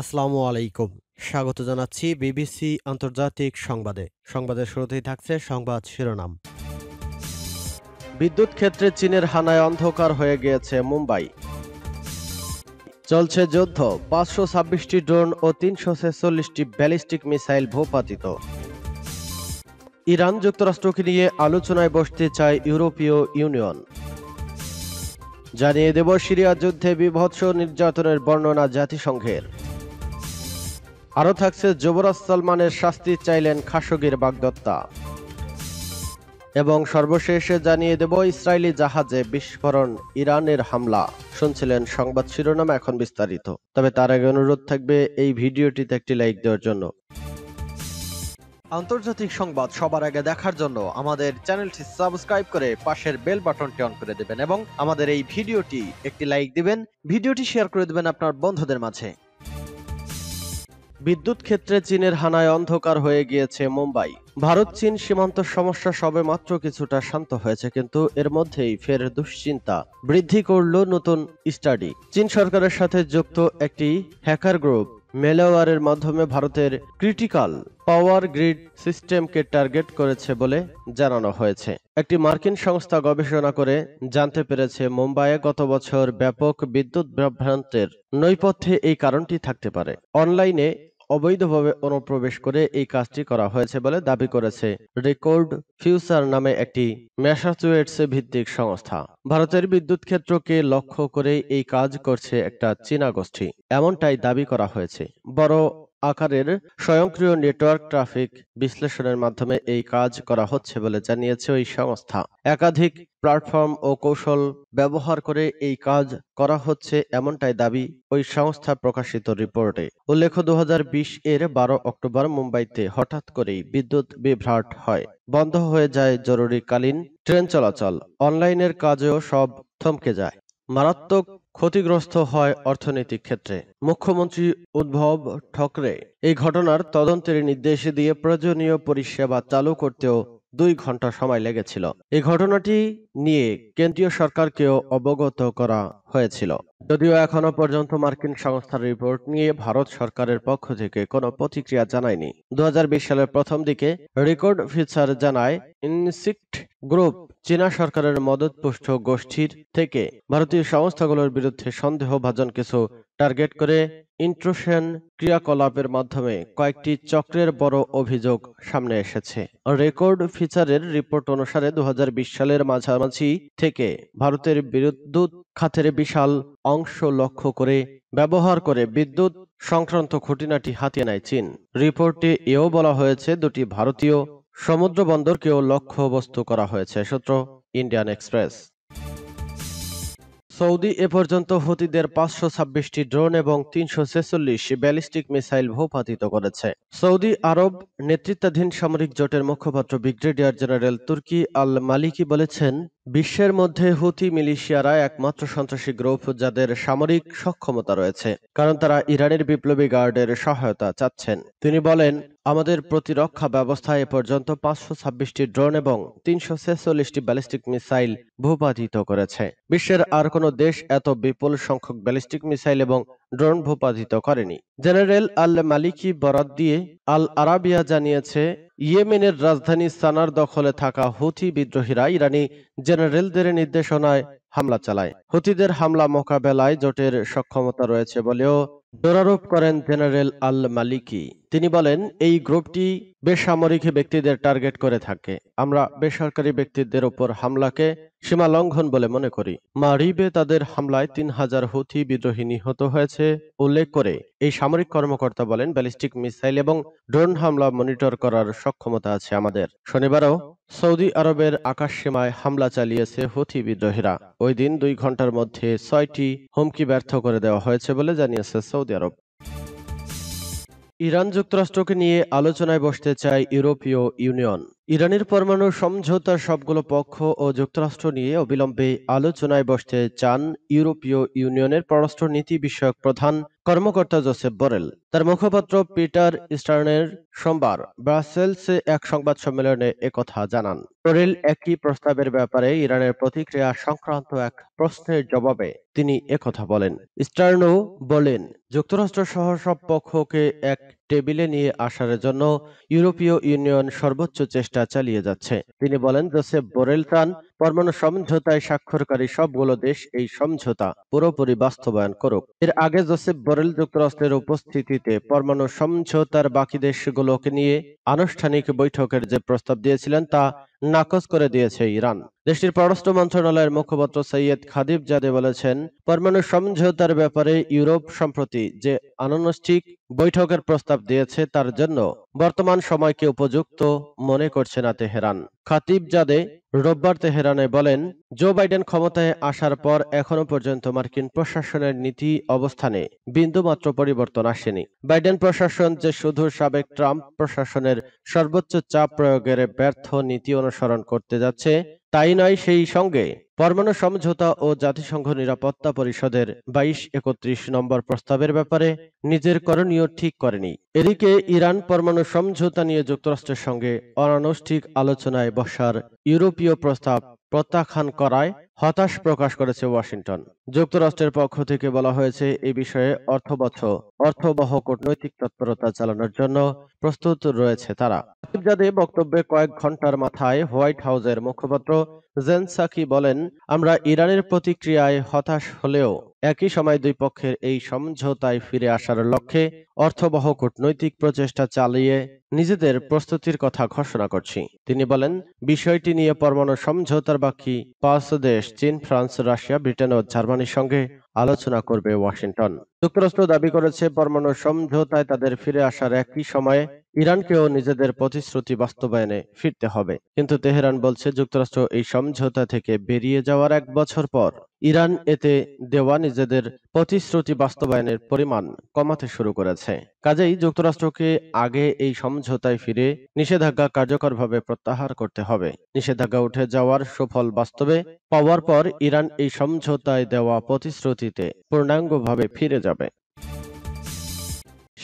আসসালামু আলাইকুম। স্বাগত জানাচ্ছি বিবিসি আন্তর্জাতিক সংবাদে। সংবাদের শুরুতেই থাকছে সংবাদ শিরোনাম। বিদ্যুৎ ক্ষেত্রে চীনের হানায় অন্ধকার হয়ে গিয়েছে মুম্বাই। চলছে যুদ্ধ। পাঁচশো ছাব্বিশটি ড্রোন ও তিনশো ছেচল্লিশটি ব্যালিস্টিক মিসাইল ভূপাতিত। ইরান যুক্তরাষ্ট্রকে নিয়ে আলোচনায় বসতে চায় ইউরোপীয় ইউনিয়ন। জানিয়ে দেব সিরিয়া যুদ্ধে বিভৎস নির্যাতনের বর্ণনা জাতিসংঘের। আরও থাকছে যুবরাজ সালমানের শাস্তি চাইলেন খাশোগির বাগদত্তা। এবং সর্বশেষে জানিয়ে দেব ইসরায়েলি জাহাজে বিস্ফোরণ, ইরানের হামলা। শুনছিলেন সংবাদ শিরোনাম এখন বিস্তারিত। তবে তার আগে অনুরোধ থাকবে এই ভিডিওটিতে একটি লাইক দেওয়ার জন্য। আন্তর্জাতিক সংবাদ সবার আগে দেখার জন্য আমাদের চ্যানেলটি সাবস্ক্রাইব করে পাশের বেল বাটনটি অন করে দেবেন এবং আমাদের এই ভিডিওটি একটি লাইক দিবেন। ভিডিওটি শেয়ার করে দেবেন আপনার বন্ধুদের মাঝে। বিদ্যুৎ ক্ষেত্রে চীনের হানায় অন্ধকার হয়ে গিয়েছে মুম্বাই। ভারত, চীন সীমান্ত সমস্যা সবে মাত্র কিছুটা শান্ত হয়েছে, কিন্তু এর মধ্যেই ফের দুশ্চিন্তা বৃদ্ধি করল নতুন স্টাডি। চীন সরকারের সাথে যুক্ত একটি হ্যাকার গ্রুপ, মেলাওয়ারের মাধ্যমে ভারতের ক্রিটিক্যাল পাওয়ার গ্রিড সিস্টেমকে টার্গেট করেছে বলে জানানো হয়েছে। একটি মার্কিন সংস্থা গবেষণা করে জানতে পেরেছে, মুম্বাইয়ে গত বছর ব্যাপক বিদ্যুৎ বিভ্রান্তের নৈপথ্যে এই কারণটি থাকতে পারে। অনলাইনে অবৈধভাবে অনুপ্রবেশ করে এই কাজটি করা হয়েছে বলে দাবি করেছে রেকর্ড ফিউচার নামে একটি ম্যাসাচুয়েটস ভিত্তিক সংস্থা। ভারতের বিদ্যুৎ ক্ষেত্রকে লক্ষ্য করে এই কাজ করছে একটা চীনা গোষ্ঠী। এমনটাই দাবি করা হয়েছে। বড় আকারের স্বয়ংক্রিয় নেটওয়ার্ক ট্রাফিক বিশ্লেষণের মাধ্যমে এই কাজ করা হচ্ছে বলে জানিয়েছে ওই সংস্থা। একাধিক প্ল্যাটফর্ম ও কৌশল ব্যবহার করে এই কাজ করা হচ্ছে এমনটাই দাবি ওই সংস্থা প্রকাশিত রিপোর্টে। উল্লেখ্য দু হাজার বিশ এর বারো অক্টোবর মুম্বাইতে হঠাৎ করেই বিদ্যুৎ বিভ্রাট হয়। বন্ধ হয়ে যায় জরুরিকালীন ট্রেন চলাচল। অনলাইনের কাজেও সব থমকে যায়। মারাত্মক ক্ষতিগ্রস্ত হয় অর্থনৈতিক ক্ষেত্রে। মুখ্যমন্ত্রী উদ্ভব ঠকরে এই ঘটনার তদন্তের নির্দেশ দিয়ে প্রয়োজনীয় পরিষেবা চালু করতেও দুই ঘণ্টা সময় লেগেছিল। এই ঘটনাটি নিয়ে কেন্দ্রীয় সরকারকেও অবগত করা হয়েছিল। যদিও এখনও পর্যন্ত মার্কিন সংস্থার রিপোর্ট নিয়ে ভারত সরকারের পক্ষ থেকে কোনো প্রতিক্রিয়া জানায়নি। দু হাজার বিশ সালের প্রথম দিকে রেকর্ড ফিচার জানায় ইনসিক্ট গ্রুপ, চীনা সরকারের মদতপুষ্ট গোষ্ঠীর থেকে। ভারতীয় সংস্থাগুলোর বিরুদ্ধে সন্দেহভাজন কিছু টার্গেট করে ইন্ট্রোশন ক্রিয়াকলাপের মাধ্যমে কয়েকটি চক্রের বড় অভিযোগ সামনে এসেছে। রেকর্ড ফিচারের রিপোর্ট অনুসারে দু হাজার বিশ সালের মাঝামাঝি থেকে ভারতের বিদ্যুৎ খাতের বিশাল অংশ লক্ষ্য করে ব্যবহার করে বিদ্যুৎ সংক্রান্ত খুঁটিনাটি হাতিয়ে নেয় চীন। রিপোর্টে এও বলা হয়েছে, দুটি ভারতীয় সমুদ্র বন্দরকেও লক্ষ্যবস্তু করা হয়েছে, সূত্র ইন্ডিয়ান এক্সপ্রেস। সৌদি এ পর্যন্ত হুতিদের পাঁচশো ছাব্বিশটি ড্রোন এবং তিনশো ছেচল্লিশ ব্যালিস্টিক মিসাইল ভূপাতিত করেছে। সৌদি আরব নেতৃত্বাধীন সামরিক জোটের মুখপাত্র ব্রিগেডিয়ার জেনারেল তুর্কি আল মালিকি বলেছেন বিশ্বের মধ্যে হুতি মিলিশিয়ারা একমাত্র সন্ত্রাসী গ্রুপ যাদের সামরিক সক্ষমতা রয়েছে, কারণ তারা ইরানের বিপ্লবী গার্ডের সহায়তা চাচ্ছেন। তিনি বলেন, আমাদের প্রতিরক্ষা ব্যবস্থা এ পর্যন্ত পাঁচশো ছাব্বিশটি ড্রোন এবং তিনশো ছেচল্লিশটি ব্যালিস্টিক মিসাইল ভূপাতিত করেছে। বিশ্বের আর কোনো দেশ এত বিপুল সংখ্যক ব্যালিস্টিক মিসাইল এবং ড্রোন ভূপাতিত করেনি। জেনারেল আল মালিকি বরাদ দিয়ে আল আরাবিয়া জানিয়েছে, ইয়েমেনের রাজধানী সানার দখলে থাকা হুথি বিদ্রোহীরা ইরানি জেনারেলদের নির্দেশনায় হামলা চালায়। হুথিদের হামলা মোকাবেলায় জোটের সক্ষমতা রয়েছে বলেও দোরারোপ করেন জেনারেল আল মালিকি। তিনি বলেন, এই গ্রুপটি বেসামরিক ব্যক্তিদের টার্গেট করে থাকে। আমরা বেসরকারি ব্যক্তিদের উপর হামলাকে সীমা লঙ্ঘন বলে মনে করি। মারিবে তাদের হামলায় তিন হাজার হুথি বিদ্রোহী নিহত হয়েছে, উল্লেখ করে এই সামরিক কর্মকর্তা বলেন, ব্যালিস্টিক মিসাইল এবং ড্রোন হামলা মনিটর করার সক্ষমতা আছে আমাদের। শনিবারও সৌদি আরবের আকাশসীমায় হামলা চালিয়েছে হুথি বিদ্রোহীরা। ওই দিন দুই ঘণ্টার মধ্যে ছয়টি হুমকি ব্যর্থ করে দেওয়া হয়েছে বলে জানিয়েছে সৌদি আরব। ইরান যুক্তরাষ্ট্রকে নিয়ে আলোচনায় বসতে চায় ইউরোপীয় ইউনিয়ন। ইরানের পরমাণু সমঝোতার সবগুলো পক্ষ ও যুক্তরাষ্ট্র নিয়ে অবিলম্বে আলোচনায় বসতে চান ইউরোপীয় ইউনিয়নের পররাষ্ট্রনীতি বিষয়ক প্রধান কর্মকর্তা জোসেফ বরেল, তার মুখপাত্র পিটার স্টার্নের সোমবার ব্রাসেলসে এক সংবাদ সম্মেলনে একথা জানান। বরেল একই প্রস্তাবের ব্যাপারে ইরানের প্রতিক্রিয়া সংক্রান্ত এক প্রশ্নের জবাবে তিনি একথা বলেন। স্টার্নও বলেন, যুক্তরাষ্ট্র সহ সব পক্ষকে এক টেবিলে নিয়ে আসার জন্য ইউরোপীয় ইউনিয়ন সর্বোচ্চ চেষ্টা চালিয়ে যাচ্ছে। তিনি বলেন, জোসেফ বোরেল চান পরমাণু সমঝোতায় স্বাক্ষরকারী সবগুলো দেশ এই সমঝোতা পুরোপুরি বাস্তবায়ন করুক। এর আগে জোসেফ বোরেল যুক্তরাষ্ট্রের উপস্থিতিতে পরমাণু সমঝোতার বাকি দেশগুলোকে নিয়ে আনুষ্ঠানিক বৈঠকের যে প্রস্তাব দিয়েছিলেন তা নাকচ করে দিয়েছে ইরান। দেশটির পররাষ্ট্র মন্ত্রণালয়ের মুখপাত্র সৈয়দ খাদিব জাদে বলেছেন, পরমাণু সমঝোতার ব্যাপারে ইউরোপ সম্প্রতি যে আনুষ্ঠানিক বৈঠকের প্রস্তাব দিয়েছে, তার জন্য বর্তমান সময়কে উপযুক্ত মনে করছে না তেহরান। খাতিব জাদে রোববার তেহরানে বলেন, জো বাইডেন ক্ষমতায় আসার পর এখনও পর্যন্ত মার্কিন প্রশাসনের নীতি অবস্থানে বিন্দুমাত্র পরিবর্তন আসেনি। বাইডেন প্রশাসন যে শুধু সাবেক ট্রাম্প প্রশাসনের সর্বোচ্চ চাপ প্রয়োগের ব্যর্থ নীতি অনুসরণ করতে যাচ্ছে, তাই নয় সেই সঙ্গে পরমাণু সমঝোতা ও জাতিসংঘ নিরাপত্তা পরিষদের বাইশ একত্রিশ নম্বর প্রস্তাবের ব্যাপারে নিজের করণীয় ঠিক করেনি। এদিকে ইরান পরমাণু সমঝোতা নিয়ে যুক্তরাষ্ট্রের সঙ্গে অনানুষ্ঠিক আলোচনায় বসার ইউরোপীয় প্রস্তাব প্রত্যাখ্যান করায় হতাশ প্রকাশ করেছে ওয়াশিংটন। যুক্তরাষ্ট্রের পক্ষ থেকে বলা হয়েছে, এ বিষয়ে অর্থবছ অর্থবহ কূটনৈতিক তৎপরতা চালানোর জন্য প্রস্তুত রয়েছে তারা। বক্তব্যে কয়েক ঘণ্টার মাথায় হোয়াইট হাউসের মুখপাত্র জেন সাকি বলেন, আমরা ইরানের প্রতিক্রিয়ায় হতাশ হলেও একই সময় দুই পক্ষের এই সমঝোতায় ফিরে আসার লক্ষ্যে অর্থবহ কূটনৈতিক প্রচেষ্টা চালিয়ে নিজেদের প্রস্তুতির কথা ঘোষণা করছি। তিনি বলেন, বিষয়টি নিয়ে পরমাণু সমঝোতার বাকি পাঁচ দেশ, চীন, ফ্রান্স, রাশিয়া, ব্রিটেন ও জার্মানির সঙ্গে আলোচনা করবে ওয়াশিংটন। যুক্তরাষ্ট্র দাবি করেছে পরমাণু সমঝোতায় তাদের ফিরে আসার একই সময়ে ইরানকেও নিজেদের প্রতিশ্রুতি বাস্তবায়নে ফিরতে হবে। কিন্তু তেহরান বলছে, যুক্তরাষ্ট্র এই সমঝোতা থেকে বেরিয়ে যাওয়ার এক বছর পর। ইরান এতে দেওয়া নিজেদের প্রতিশ্রুতি বাস্তবায়নের পরিমাণ কমাতে শুরু করেছে। কাজেই যুক্তরাষ্ট্রকে আগে এই সমঝোতায় ফিরে নিষেধাজ্ঞা কার্যকরভাবে প্রত্যাহার করতে হবে। নিষেধাজ্ঞা উঠে যাওয়ার সুফল বাস্তবে পাওয়ার পর ইরান এই সমঝোতায় দেওয়া প্রতিশ্রুতিতে পূর্ণাঙ্গভাবে ফিরে যাবে।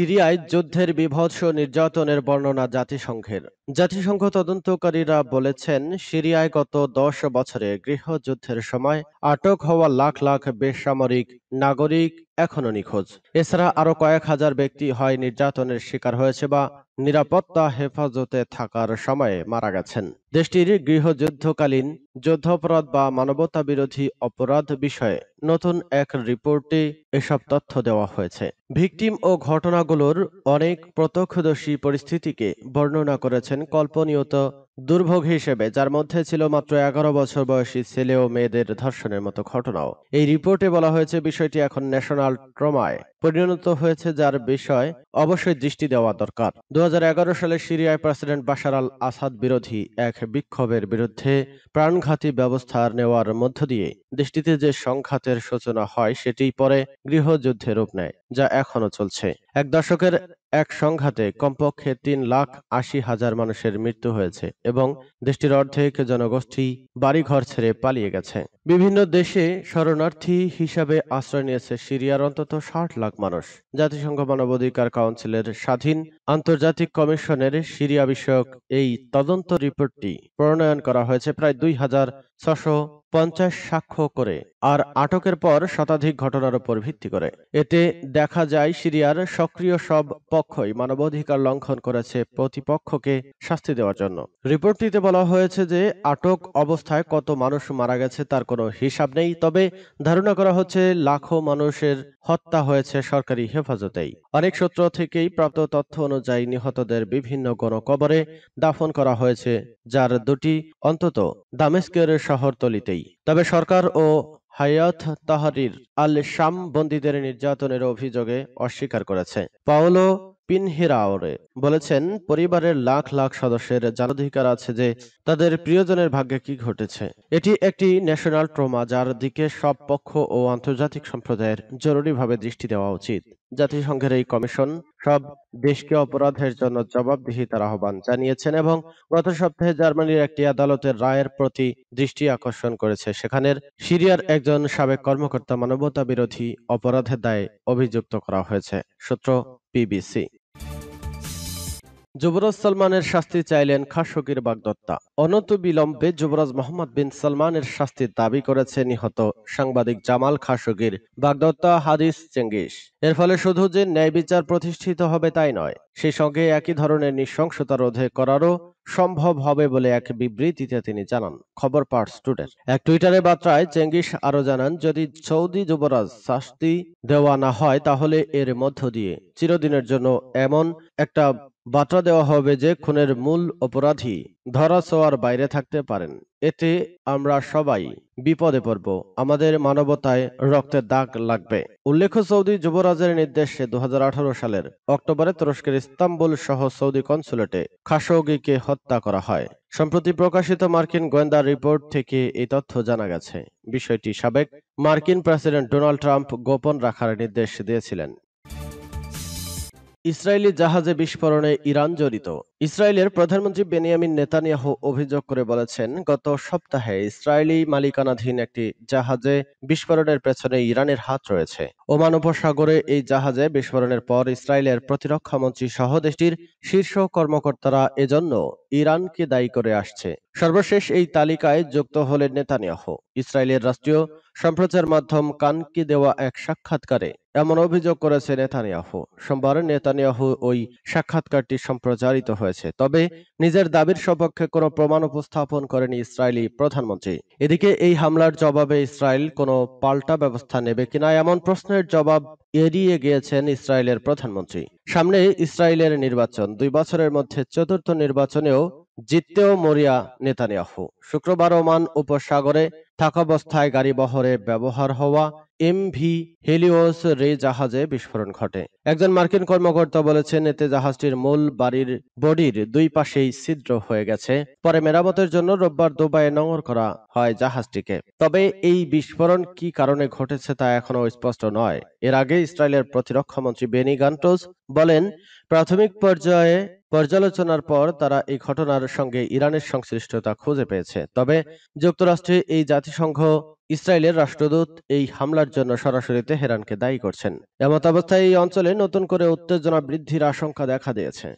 সিরিয়ায় যুদ্ধের বিভৎস নির্যাতনের বর্ণনা জাতিসংঘের। জাতিসংঘ তদন্তকারীরা বলেছেন, সিরিয়ায় গত দশ বছরে গৃহযুদ্ধের সময় আটক হওয়া লাখ লাখ বেসামরিক নাগরিক এখনও নিখোঁজ। এছাড়া আরও কয়েক হাজার ব্যক্তি হয় নির্যাতনের শিকার হয়েছে বা নিরাপত্তা হেফাজতে থাকার সময়ে মারা গেছেন। দেশটির গৃহযুদ্ধকালীন যুদ্ধাপরাধ বা মানবতা বিরোধী অপরাধ বিষয়ে নতুন এক রিপোর্টে এসব তথ্য দেওয়া হয়েছে। ভিকটিম ও ঘটনাগুলোর অনেক প্রত্যক্ষদর্শী পরিস্থিতিকে বর্ণনা করেছেন কল্পনীয়ত দুর্ভোগ হিসেবে, যার মধ্যে ছিল মাত্র এগারো বছর বয়সী ছেলে ও মেয়েদের ধর্ষণের মতো ঘটনাও। এই রিপোর্টে বলা হয়েছে, বিষয়টি এখন ন্যাশনাল ট্রমায় পরিণত হয়েছে, যার বিষয় অবশ্যই দৃষ্টি দেওয়া দরকার। দু হাজার এগারো সালে সিরিয়ায় প্রেসিডেন্ট বাশার আল আসাদ বিরোধী এক বিক্ষোভের বিরুদ্ধে প্রাণঘাতী ব্যবস্থা নেওয়ার মধ্য দিয়ে দেশটিতে যে সংঘাতের সূচনা হয় সেটি পরে গৃহযুদ্ধে রূপ নেয়, যা এখনও চলছে। এক দশকের এক সংঘাতে কমপক্ষে তিন লাখ আশি হাজার মানুষের মৃত্যু হয়েছে এবং দেশটির অর্ধেক জনগোষ্ঠী বাড়িঘর ছেড়ে পালিয়ে গেছে। বিভিন্ন দেশে শরণার্থী হিসাবে আশ্রয় নিয়েছে সিরিয়ার অন্তত ষাট লাখ মানুষ। জাতিসংঘ মানবাধিকার কাউন্সিলের স্বাধীন আন্তর্জাতিক কমিশনের সিরিয়া বিষয়ক এই তদন্ত রিপোর্টটি প্রণয়ন করা হয়েছে প্রায় দুই হাজার ছশো পঞ্চাশ সাক্ষ্য করে, আর আটকের পর শতাধিক ঘটনার উপর ভিত্তি করে। এতে দেখা যায়, সিরিয়ার সক্রিয় সব পক্ষই মানবাধিকার লঙ্ঘন করেছে প্রতিপক্ষকে শাস্তি দেওয়ার জন্য। রিপোর্টটিতে বলা হয়েছে যে, আটক অবস্থায় কত মানুষ মারা গেছে তার কোনো হিসাব নেই, তবে ধারণা করা হচ্ছে লাখো মানুষের হত্যা হয়েছে সরকারি হেফাজতেই। অনেক সূত্র থেকেই প্রাপ্ত তথ্য অনুযায়ী নিহতদের বিভিন্ন গণকবরে দাফন করা হয়েছে, যার দুটি অন্তত দামেস্কের শহরতলিতেই। তবে সরকার ও হায়াত তাহারির আল শাম বন্দীদের নির্যাতনের অভিযোগে অস্বীকার করেছে। পাওলো পিনহিরাওরে বলেছেন, পরিবারের লাখ লাখ সদস্যের জানাধিকার আছে যে তাদের প্রিয়জনের ভাগ্যে কি ঘটেছে। এটি একটি ন্যাশনাল ট্রমা যার দিকে সব পক্ষ ও আন্তর্জাতিক সম্প্রদায়ের জরুরিভাবে দৃষ্টি দেওয়া উচিত। জাতিসংঘের এই কমিশন সব দেশকে অপরাধের জন্য জবাবদিহিতার আহ্বান জানিয়েছেন এবং গত সপ্তাহে জার্মানির একটি আদালতের রায়ের প্রতি দৃষ্টি আকর্ষণ করেছে। সেখানের সিরিয়ার একজন সাবেক কর্মকর্তা মানবতা বিরোধী অপরাধের দায়ে অভিযুক্ত করা হয়েছে। সূত্র পিবিসি। যুবরাজ সালমানের শাস্তি চাইলেন খাসকির বাগদত্তা। অনত বিলম্বে যুবরাজ মোহাম্মদ বিন সালমানের শাস্তির দাবি করেছে নিহত সাংবাদিক জামাল খাসকির বাগদত্তা হাদিস চেঙ্গিস। এর ফলে শুধু যে ন্যায় বিচার প্রতিষ্ঠিত হবে তাই নয় সেই সঙ্গে একই ধরনের নৃশংসতা রোধে করারও সম্ভব হবে বলে এক বিবৃতিতে তিনি জানান। খবর পাঠ স্টুডেন্ট। এক টুইটারে বার্তায় চেঙ্গিস আরও জানান, যদি সৌদি যুবরাজ শাস্তি দেওয়া না হয়, তাহলে এর মধ্য দিয়ে চিরদিনের জন্য এমন একটা বার্তা দেওয়া হবে যে খুনের মূল অপরাধী ধরা ছোঁয়ার বাইরে থাকতে পারেন। এতে আমরা সবাই বিপদে পড়ব। আমাদের মানবতায় রক্তের দাগ লাগবে। উল্লেখ্য, সৌদি যুবরাজের নির্দেশে দু হাজার আঠারো সালের অক্টোবরে তুরস্কের ইস্তাম্বুল সহ সৌদি কনসুলেটে খাশোগিকে হত্যা করা হয়। সম্প্রতি প্রকাশিত মার্কিন গোয়েন্দা রিপোর্ট থেকে এই তথ্য জানা গেছে। বিষয়টি সাবেক মার্কিন প্রেসিডেন্ট ডোনাল্ড ট্রাম্প গোপন রাখার নির্দেশ দিয়েছিলেন। ইসরায়েলি জাহাজে বিস্ফোরণে ইরান জড়িত। ইসরায়েলের প্রধানমন্ত্রী বেনিয়ামিন নেতানিয়াহু অভিযোগ করে বলেছেন, গত সপ্তাহে ইসরায়েলি মালিকানাধীন একটি জাহাজে বিস্ফোরণের পেছনে ইরানের হাত রয়েছে। ওমান উপসাগরে এই জাহাজে বিস্ফোরণের পর ইসরায়েলের প্রতিরক্ষা মন্ত্রী সহ দেশটির শীর্ষ কর্মকর্তারা এজন্য ইরানকে দায়ী করে আসছে। সর্বশেষ এই তালিকায় যুক্ত হলেন নেতানিয়াহু। ইসরায়েলের রাষ্ট্রীয় সম্প্রচার মাধ্যম কানকে দেওয়া এক সাক্ষাৎকারে এমন অভিযোগ করেছে নেতানিয়াহু। সোমবার নেতানিয়াহু ওই সাক্ষাৎকারটি সম্প্রচারিত হয়েছে। তবে নিজের দাবির সপক্ষে কোনো প্রমাণ উপস্থাপন করেনি ইসরায়েলি প্রধানমন্ত্রী। এদিকে এই হামলার জবাবে ইসরায়েল কোনো পাল্টা ব্যবস্থা নেবে কিনা এমন প্রশ্নের জবাব এড়িয়ে গিয়েছেন ইসরায়েলের প্রধানমন্ত্রী। সামনে ইসরায়েলের নির্বাচন। দুই বছরের মধ্যে চতুর্থ নির্বাচনেও জিততেও মরিয়া নেতানিয়াহু। শুক্রবার ওমান উপসাগরে থাকাবস্থায় গাড়ি বহরে ব্যবহার হওয়া এমভি হেলিওস রে জাহাজে বিস্ফোরণ ঘটে। একজন মার্কিন কর্মকর্তা বলেছেন, এতে জাহাজটির মূল বাড়ির বডির দুই পাশেই ছিদ্র হয়ে গেছে। পরে মেরামতের জন্য রোববার দুবাইয়ে নোঙর করা হয় জাহাজটিকে। তবে এই বিস্ফোরণ কি কারণে ঘটেছে তা এখনও স্পষ্ট নয়। এর আগে ইসরায়েলের প্রতিরক্ষা মন্ত্রী বেনি গান্টোস বলেন, প্রাথমিক পর্যায়ে পর্যালোচনার পর তারা এই ঘটনার সঙ্গে ইরানের সংশ্লিষ্টতা খুঁজে পেয়েছে। তবে যুক্তরাষ্ট্রে এই জাতিসংঘ, ইসরায়েলের রাষ্ট্রদূত এই হামলার জন্য সরাসরি তেহরানকে দায়ী করছেন। এমত অবস্থায় এই অঞ্চলে নতুন করে উত্তেজনা বৃদ্ধির আশঙ্কা দেখা দিয়েছে।